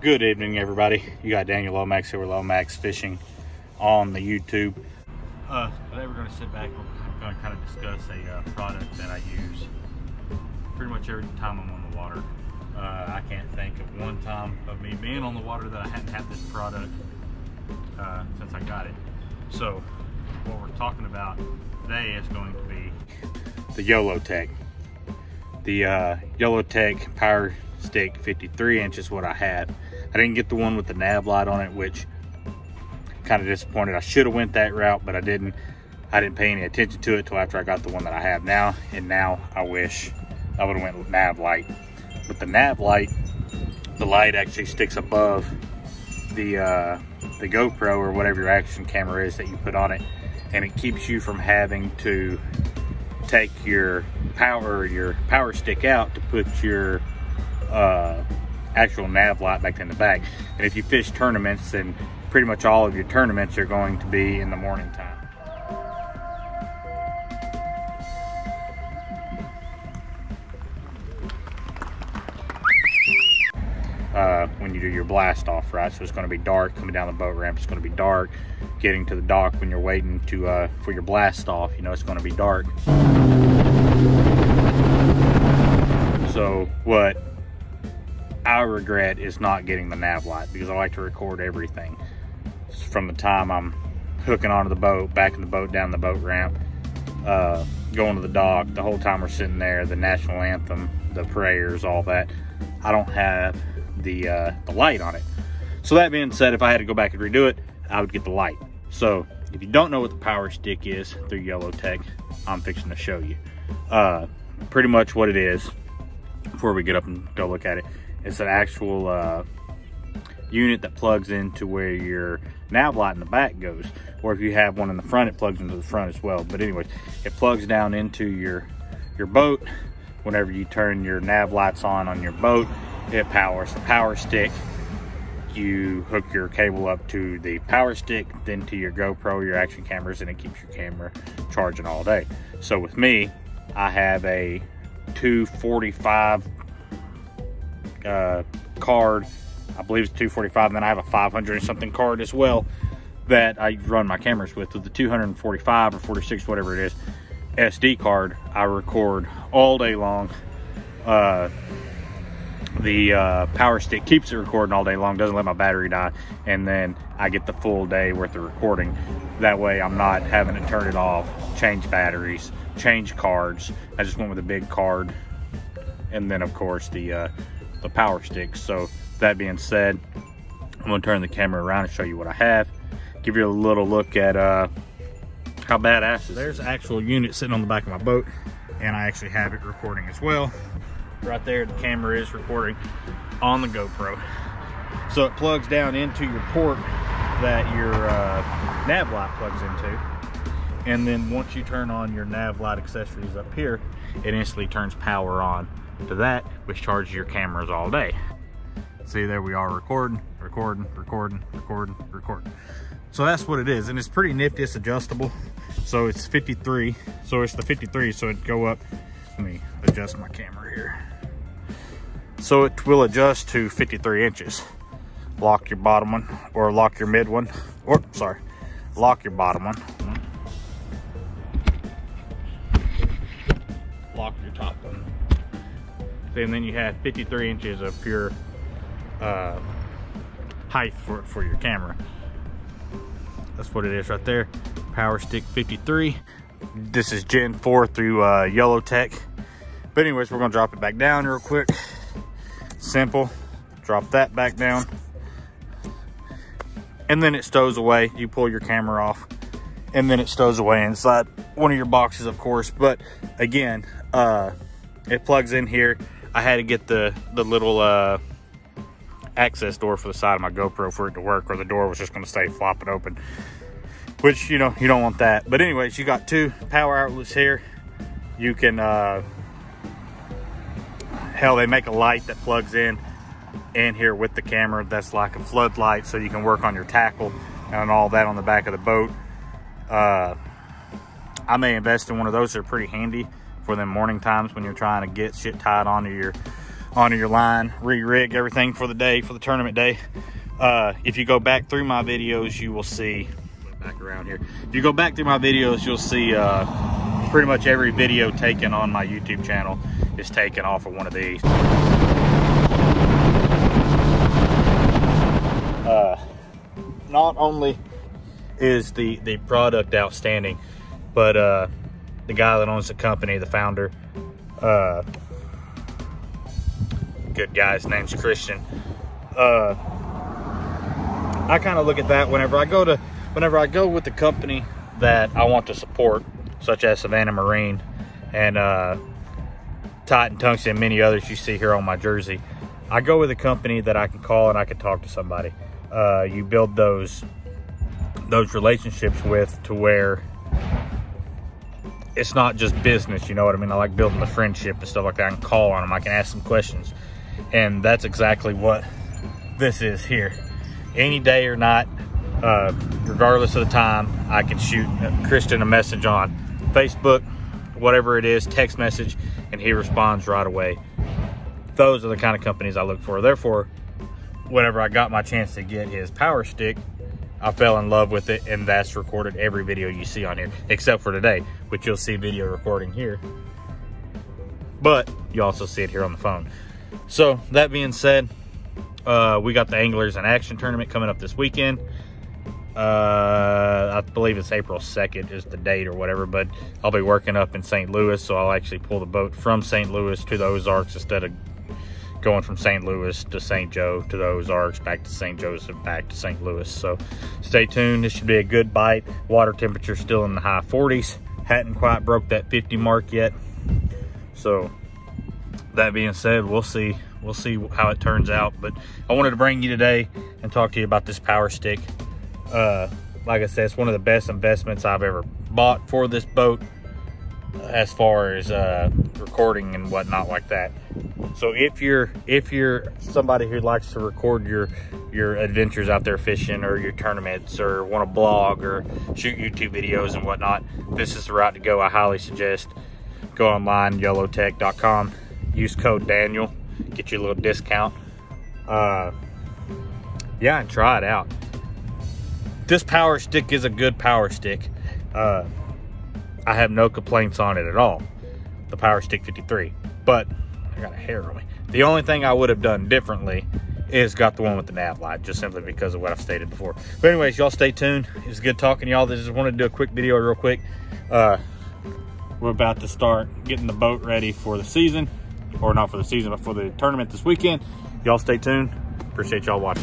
Good evening, everybody. You got Daniel Lomax here with Lomax Fishing on the YouTube. Uh, today we're going to sit back and going to kind of discuss a uh, product that I use pretty much every time I'm on the water. Uh, I can't think of one time of me being on the water that I hadn't had this product uh, since I got it. So what we're talking about today is going to be the YOLOtek. The uh, YOLOtek Power Stick 53 inch is what I had. I didn't get the one with the nav light on it, which kind of disappointed. I should have went that route, but I didn't. I didn't pay any attention to it till after I got the one that I have now. And now I wish I would have went with nav light. With the nav light, the light actually sticks above the uh, the GoPro or whatever your action camera is that you put on it, and it keeps you from having to take your power your power stick out to put your uh, actual nav light back in the back. And if you fish tournaments, then pretty much all of your tournaments are going to be in the morning time. Uh, when you do your blast off, right? So it's going to be dark coming down the boat ramp. It's going to be dark getting to the dock when you're waiting to uh, for your blast off. You know, it's going to be dark. So what I regret is not getting the nav light because I like to record everything from the time I'm hooking onto the boat, backing the boat down the boat ramp, uh, going to the dock, the whole time we're sitting there, the national anthem, the prayers, all that. I don't have the, uh, the light on it. So that being said, if I had to go back and redo it, I would get the light. So if you don't know what the power stick is through YOLOtek, I'm fixing to show you. Uh, pretty much what it is before we get up and go look at it. It's an actual uh, unit that plugs into where your nav light in the back goes. Or if you have one in the front, it plugs into the front as well. But anyways, it plugs down into your, your boat. Whenever you turn your nav lights on on your boat, it powers the power stick. You hook your cable up to the power stick, then to your GoPro, your action cameras, and it keeps your camera charging all day. So with me, I have a 245 uh, card. I believe it's 245. And then I have a 500 and something card as well that I run my cameras with. With the 245 or 46, whatever it is, SD card, I record all day long. Uh, the uh, power stick keeps it recording all day long, doesn't let my battery die, and then I get the full day worth of recording. That way I'm not having to turn it off, change batteries, change cards. I just went with a big card, and then of course the uh, the power stick. So that being said, I'm gonna turn the camera around and show you what I have. Give you a little look at uh, how badass this There's actual unit sitting on the back of my boat, and I actually have it recording as well. Right there, the camera is recording on the GoPro. So it plugs down into your port that your uh, nav light plugs into. And then once you turn on your nav light accessories up here, it instantly turns power on to that, which charges your cameras all day. See, there we are recording, recording, recording, recording, recording. So that's what it is. And it's pretty nifty, it's adjustable. So it's 53, so it's the 53, so it'd go up. Let me adjust my camera here. So it will adjust to 53 inches. Lock your bottom one or lock your mid one, or sorry, lock your bottom one. Lock your top one. And then you have 53 inches of pure uh, height for, for your camera. That's what it is right there. Power Stick 53. This is Gen 4 through uh, YOLOtek. But anyways, we're gonna drop it back down real quick. Simple. Drop that back down. And then it stows away. You pull your camera off and then it stows away inside one of your boxes, of course. But again, uh, it plugs in here. I had to get the, the little uh, access door for the side of my GoPro for it to work or the door was just gonna stay flopping open. Which, you know, you don't want that. But anyways, you got two power outlets here. You can, uh, hell, they make a light that plugs in in here with the camera. That's like a floodlight so you can work on your tackle and all that on the back of the boat. Uh, I may invest in one of those. They're pretty handy for them morning times when you're trying to get shit tied onto your onto your line, re-rig everything for the day, for the tournament day. Uh, if you go back through my videos, you will see, back around here. If you go back through my videos, you'll see uh, pretty much every video taken on my YouTube channel is taken off of one of these. Uh, not only is the, the product outstanding, but uh, the guy that owns the company, the founder, uh, good guy, his name's Christian. Uh, I kind of look at that whenever I go to, whenever I go with the company that I want to support, such as Savannah Marine and uh, Titan Tungsten and many others you see here on my jersey. I go with a company that I can call and I can talk to somebody. Uh, you build those those relationships with to where it's not just business, you know what I mean? I like building the friendship and stuff like that. I can call on them, I can ask them questions. And that's exactly what this is here. Any day or night, uh, regardless of the time, I can shoot Christian a message on Facebook, whatever it is, text message, and he responds right away. Those are the kind of companies I look for. Therefore, whenever I got my chance to get his power stick, I fell in love with it, and that's recorded every video you see on here, except for today, which you'll see video recording here. But you also see it here on the phone. So that being said, uh, we got the Anglers in Action tournament coming up this weekend. Uh, I believe it's April 2nd is the date or whatever, but I'll be working up in St. Louis, so I'll actually pull the boat from St. Louis to the Ozarks instead of going from St. Louis to St. Joe to the Ozarks, back to St. Joseph, back to St. Louis. So stay tuned. This should be a good bite. Water temperature still in the high 40s. Hadn't quite broke that 50 mark yet. So that being said, we'll see. We'll see how it turns out. But I wanted to bring you today and talk to you about this power stick. Uh, like I said, it's one of the best investments I've ever bought for this boat as far as uh, recording and whatnot like that. So if you're if you're somebody who likes to record your your adventures out there fishing or your tournaments or want to blog or shoot YouTube videos and whatnot, this is the route to go. I highly suggest go online yolotek.com, use code Daniel, get you a little discount. Uh, yeah, and try it out. This power stick is a good power stick. Uh, I have no complaints on it at all. The Power Stick 53. But I got a hair on me. The only thing I would have done differently is got the one with the nav light, just simply because of what I've stated before. But anyways, y'all stay tuned. It was good talking to y'all. Just wanted to do a quick video real quick. Uh, we're about to start getting the boat ready for the season. Or not for the season, but for the tournament this weekend. Y'all stay tuned. Appreciate y'all watching.